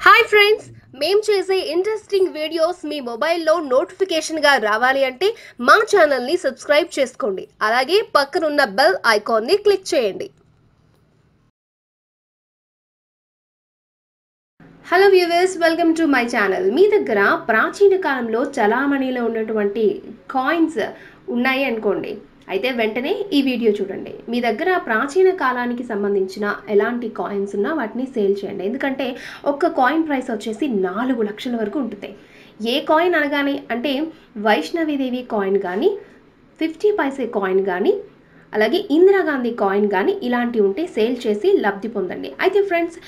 Hi friends మేం చేసే interesting videos మీ మొబైల్లో నోటిఫికేషన్గా రావాలి అంటే మా ఛానల్ని సబ్స్క్రైబ్ చేసుకోండి. అలాగే పక్కనున్న బెల్ ఐకాన్ని క్లిక్ చేయండి. Hello viewers welcome to my channel మీ దగ్గర ప్రాచీన కాలంలో చలామణిలో ఉన్నటువంటి కాయిన్స్ ఉన్నాయి అనుకోండి అయితే వెంటనే ఈ వీడియో చూడండి. మీ దగ్గర ప్రాచీన కాలానికి సంబంధించిన ఎలాంటి కాయిన్స్ ఉన్నా వాటిని సేల్ చేయండి. ఎందుకంటే ఒక్క కాయిన్ ప్రైస్ వచ్చేసి నాలుగు లక్షల వరకు ఉంటుంది. ఏ కాయిన్ అనగానే అంటే వైష్ణవిదేవి కాయిన్ కానీ ఫిఫ్టీ పైసే కాయిన్ కానీ అలాగే ఇందిరాగాంధీ కాయిన్ కానీ ఇలాంటివి ఉంటే సేల్ చేసి లబ్ధి పొందండి. అయితే ఫ్రెండ్స్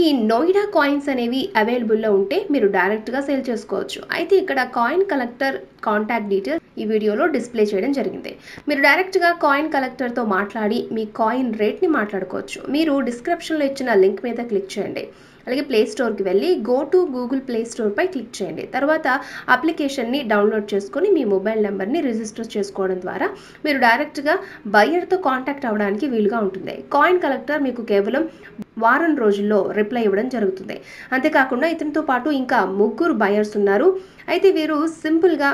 ఈ నోయిడా కాయిన్స్ అనేవి అవైలబుల్లో ఉంటే మీరు డైరెక్ట్గా సేల్ చేసుకోవచ్చు. అయితే ఇక్కడ కాయిన్ కలెక్టర్ కాంటాక్ట్ డీటెయిల్స్ ఈ వీడియోలో డిస్ప్లే చేయడం జరిగింది. మీరు డైరెక్ట్గా కాయిన్ కలెక్టర్తో మాట్లాడి మీ కాయిన్ రేట్ని మాట్లాడుకోవచ్చు. మీరు డిస్క్రిప్షన్లో ఇచ్చిన లింక్ మీద క్లిక్ చేయండి. అలాగే ప్లే స్టోర్కి వెళ్ళి గో టు గూగుల్ ప్లే స్టోర్పై క్లిక్ చేయండి. తర్వాత అప్లికేషన్ని డౌన్లోడ్ చేసుకొని మీ మొబైల్ నెంబర్ని రిజిస్టర్ చేసుకోవడం ద్వారా మీరు డైరెక్ట్గా బయ్యర్తో కాంటాక్ట్ అవ్వడానికి వీలుగా ఉంటుంది. కాయిన్ కలెక్టర్ మీకు కేవలం వారం రోజుల్లో రిప్లై ఇవ్వడం జరుగుతుంది. అంతేకాకుండా ఇతనితో పాటు ఇంకా ముగ్గురు బయర్స్ ఉన్నారు. అయితే వీరు సింపుల్గా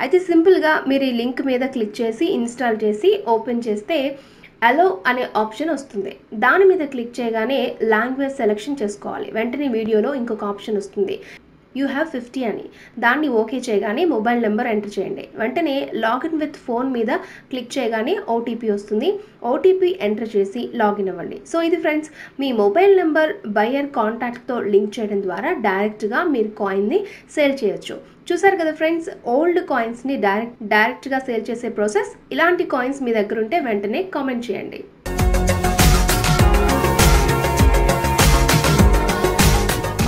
అయితే సింపుల్గా మీరు ఈ లింక్ మీద క్లిక్ చేసి ఇన్స్టాల్ చేసి ఓపెన్ చేస్తే అలో అనే ఆప్షన్ వస్తుంది. దాని మీద క్లిక్ చేయగానే లాంగ్వేజ్ సెలెక్షన్ చేసుకోవాలి. వెంటనే వీడియోలో ఇంకొక ఆప్షన్ వస్తుంది. యూ హ్యావ్ ఫిఫ్టీ అని. దాన్ని ఓకే చేయగానే మొబైల్ నెంబర్ ఎంటర్ చేయండి. వెంటనే లాగిన్ విత్ ఫోన్ మీద క్లిక్ చేయగానే ఓటీపీ వస్తుంది. ఓటీపీ ఎంటర్ చేసి లాగిన్ అవ్వండి. సో ఇది ఫ్రెండ్స్ మీ మొబైల్ నెంబర్ బయర్ కాంటాక్ట్తో లింక్ చేయడం ద్వారా డైరెక్ట్గా మీరు కాయిన్ని సేల్ చేయొచ్చు. చూసారు కదా ఫ్రెండ్స్ ఓల్డ్ కాయిన్స్ని డైరెక్ట్ డైరెక్ట్గా సేల్ చేసే ప్రాసెస్. ఇలాంటి కాయిన్స్ మీ దగ్గర ఉంటే వెంటనే కామెంట్ చేయండి.